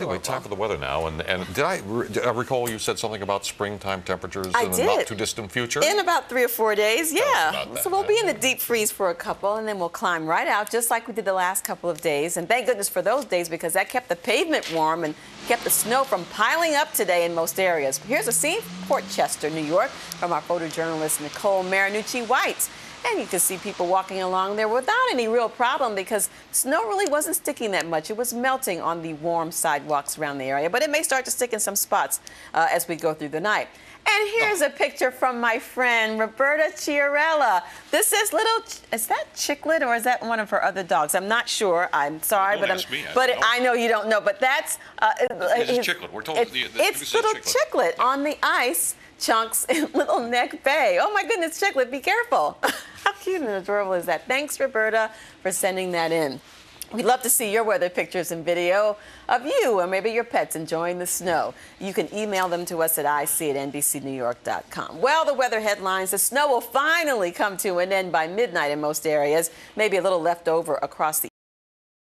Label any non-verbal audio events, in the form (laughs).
Anyway, time for the weather now. And, and did, I, did I recall you said something about springtime temperatures I in the did. not too distant future? In about three or four days, yeah. So we'll be in the deep freeze for a couple, and then we'll climb right out, just like we did the last couple of days. And thank goodness for those days because that kept the pavement warm and kept the snow from piling up today in most areas. Here's a scene from Port Chester, New York, from our photojournalist Nicole Marinucci White. And you can see people walking along there without any real problem because snow really wasn't sticking that much. It was melting on the warm sidewalks around the area, but it may start to stick in some spots uh, as we go through the night. And here's a picture from my friend Roberta Chiarella. This is little, is that Chicklet or is that one of her other dogs? I'm not sure. I'm sorry, but I'm, me, I but know. I know you don't know. But that's uh, This is Chicklet. We're told It's, the- the- it's little Chicklet. Chicklet on the ice chunks (laughs) in Little Neck Bay. Oh my goodness, Chicklet, be careful. (laughs) Cute and adorable is that? Thanks, Roberta, for sending that in. We'd love to see your weather pictures and video of you or maybe your pets enjoying the snow. You can email them to us at ic at nbcnewyork.com. Well, the weather headlines, the snow will finally come to an end by midnight in most areas, maybe a little left over across the